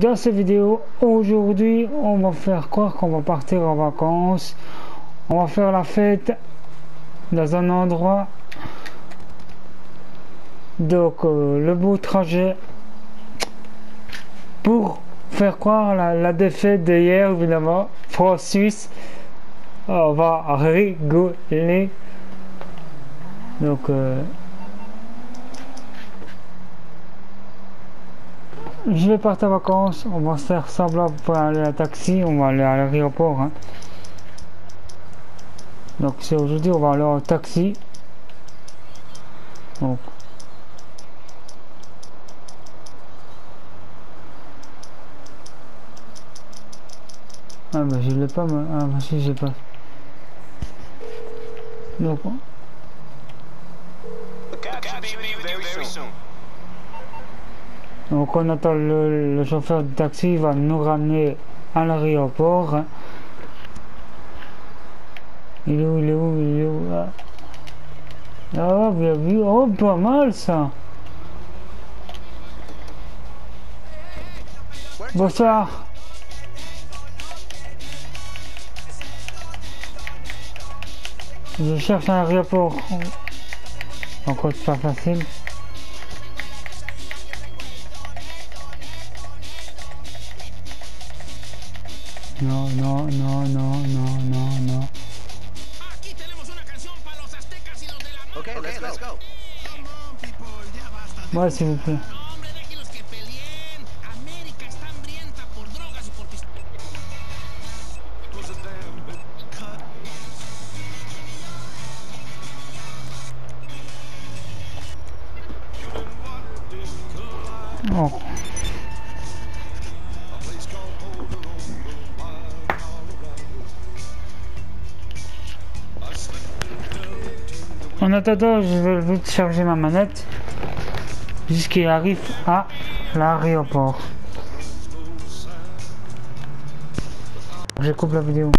Dans cette vidéo, aujourd'hui, on va faire croire qu'on va partir en vacances? On va faire la fête dans un endroit. Donc, euh, le beau trajet pour faire croire la, la défaite d'hier, évidemment, France-Suisse. On va rigoler. Donc, euh, je vais partir en vacances, on va faire semblant pour aller à taxi, on va aller à l'aéroport. Hein. Donc c'est aujourd'hui, on va aller au taxi. Donc. Ah bah je l'ai pas, mais... ah si j'ai pas. Donc. Donc on attend le, chauffeur de taxi, il va nous ramener à l'aéroport. Il est où, il est où, il est où Ah, bien vu, oh pas mal ça Bonsoir Je cherche un aéroport. Encore pas facile. No, no, no, no, no, no, no. Aquí tenemos una canción para los aztecas y los de la Okay, okay, let's go. Come on, people, ya basta. No, hombre, déjenlos que peleen. América está hambrienta por drogas y por pistolas. Oh. En attendant, je vais vite charger ma manette jusqu'il arrive à l'aéroport. Je coupe la vidéo.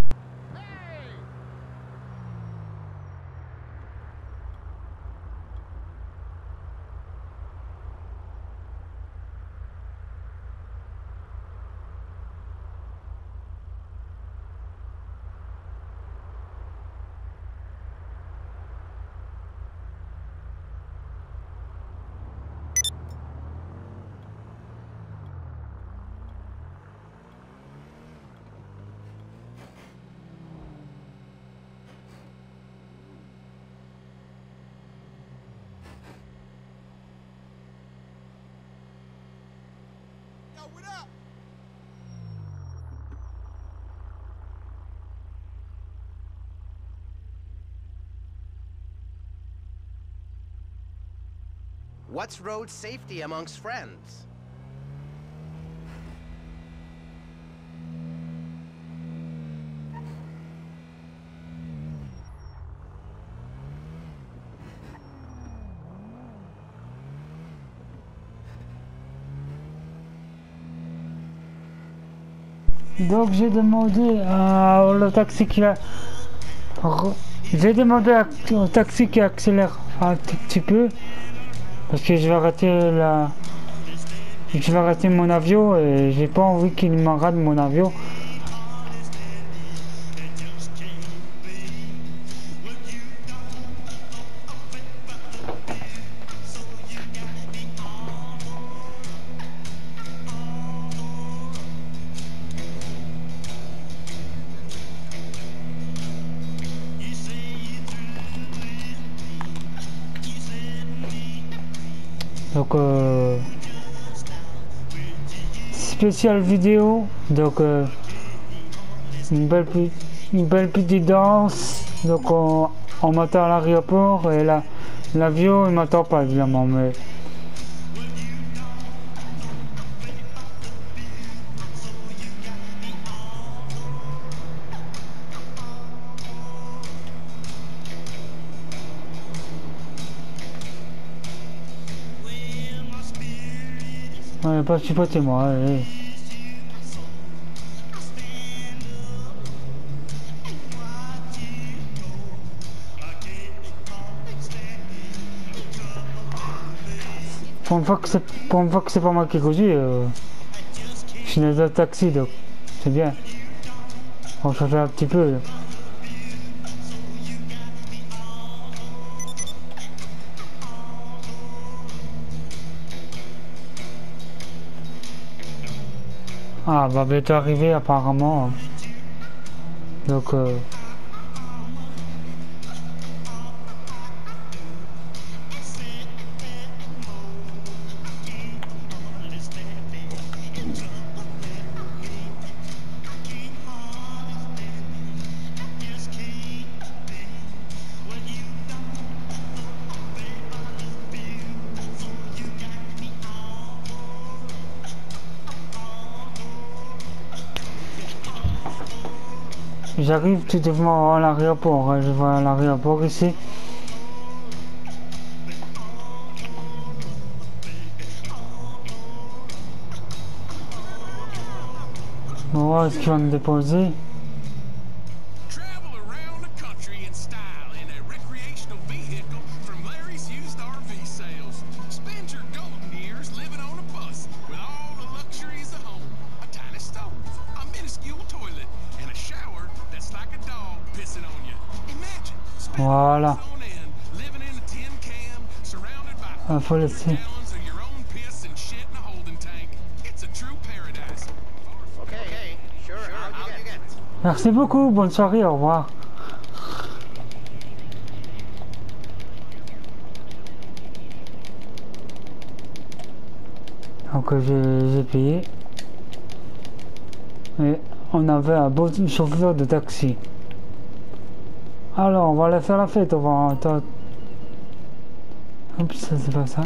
What's road safety amongst friends? Donc j'ai demandé à le taxi qui a... J'ai demandé au taxi qui accélère un tout petit peu parce que je vais arrêter la... Je vais mon avion et j'ai pas envie qu'il me rate mon avion. Donc euh, spéciale vidéo. Donc euh, une belle pe- une belle petite danse. Donc on, on m'attend à l'aéroport et là l'avion il m'attend pas évidemment mais ouais, pas supporter moi. allez. Pour une fois que c'est pour une fois que c'est pas moi qui conduis, euh, je suis dans un taxi, donc c'est bien. On va changer un petit peu. là. Ah, va bientôt arriver apparemment. Donc, euh, j'arrive tout devant l'aéroport. hein, Je vois l'aéroport ici. On va voir ce qu'ils vont me déposer? Sure, how'd you get? Merci beaucoup, bonne soirée, au revoir. Donc euh, j'ai payé. Et on avait un beau chauffeur de taxi. Alors on va aller faire la fête, on va... Oups, ça c'est pas ça.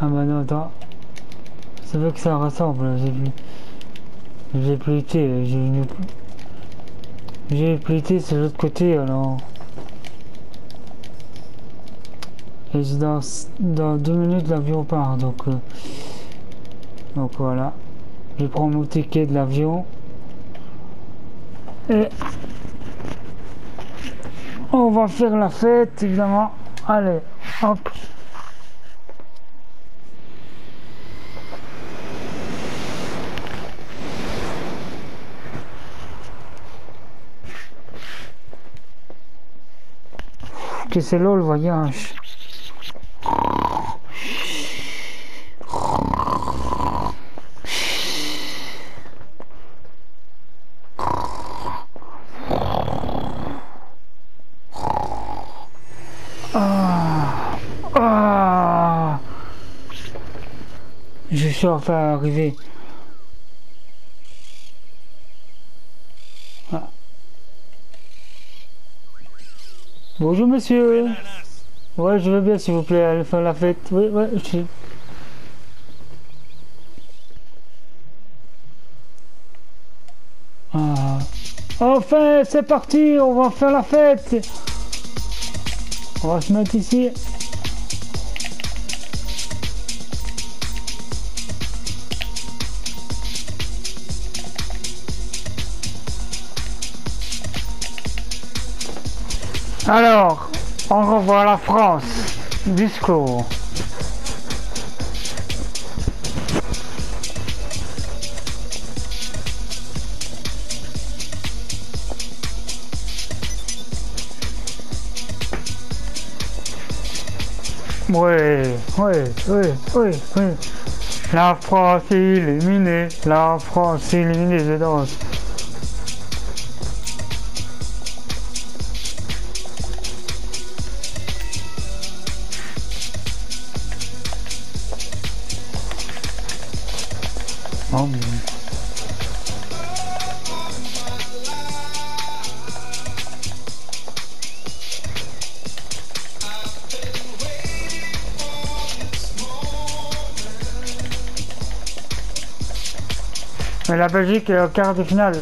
Ah bah non, attends. C'est vrai que ça ressemble, j'ai vu. J'ai plus été, j'ai une... J'ai plus été, c'est l'autre côté alors. Et dans, dans deux minutes l'avion part donc. euh, donc voilà. Je prends mon ticket de l'avion. On va faire la fête évidemment. Allez, hop. Que c'est long le voyage. Ah. Ah. Je suis enfin arrivé. Ah. Bonjour monsieur. Ouais, je veux bien s'il vous plaît aller faire la fête. Oui, ouais, je suis. Ah. Enfin, c'est parti, on va faire la fête. On va se mettre ici. Alors, on revoit la France. Discours. Oui, oui, oui, oui, oui. La France est illuminée, la France illuminée, je danse. Mais- la Belgique est au quart de finale.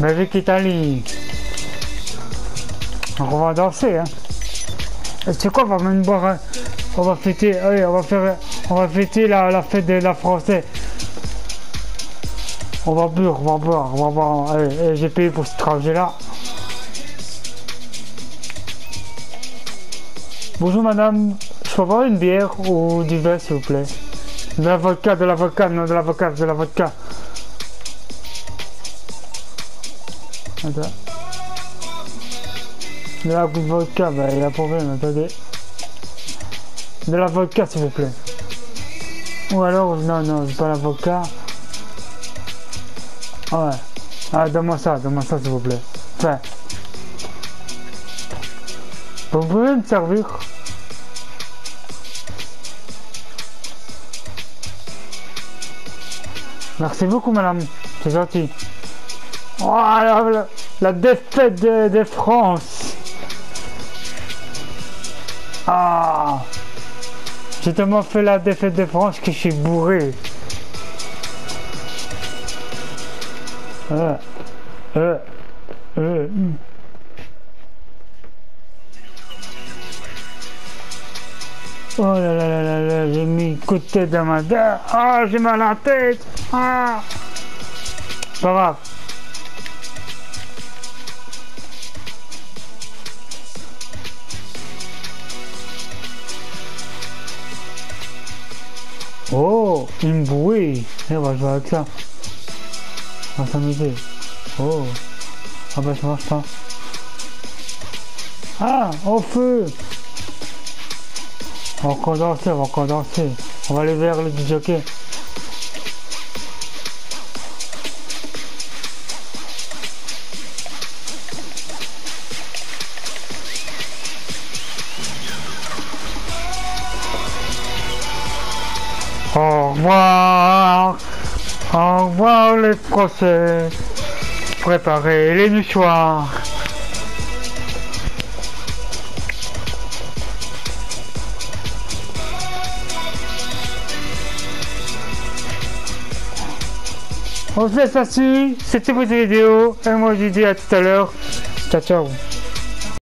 Belgique-Italie. On va danser, hein. C'est quoi, on va même boire un- On va fêter, on va faire, on va fêter la, la fête de la Français. On va boire, on va boire, on va boire. Allez, j'ai payé pour ce trajet-là. Bonjour madame, je peux avoir une bière ou du vin s'il vous plaît? De la vodka, de la vodka, non, de la vodka, de la vodka. Attends. De la vodka, bah il a problème, attendez. De la vodka, s'il vous plaît. Ou alors, non, non, pas la vodka. Ouais. Ah, donne-moi ça, donne-moi ça, s'il vous plaît. Enfin. Vous pouvez me servir Merci beaucoup, madame. C'est gentil. Oh, la, la défaite de, de France. Ah. J'ai tellement fait la défaite de France que je suis bourré. Euh, euh, euh. hmm. Oh là là là là là, j'ai mis coup de dans ma tête. Ah, j'ai mal à la tête. Ah. Pas grave. Oh, une bouée. Eh, on va jouer avec ça. On va s'amuser. Oh. Ah bah ça marche pas. Ah, au feu. On va encore on va encore danser. On va aller vers le jockey. Au revoir Au revoir les Français Préparez les mouchoirs. On se laisse là-dessus, c'était votre vidéo, et moi je vous dis à tout à l'heure. Ciao ciao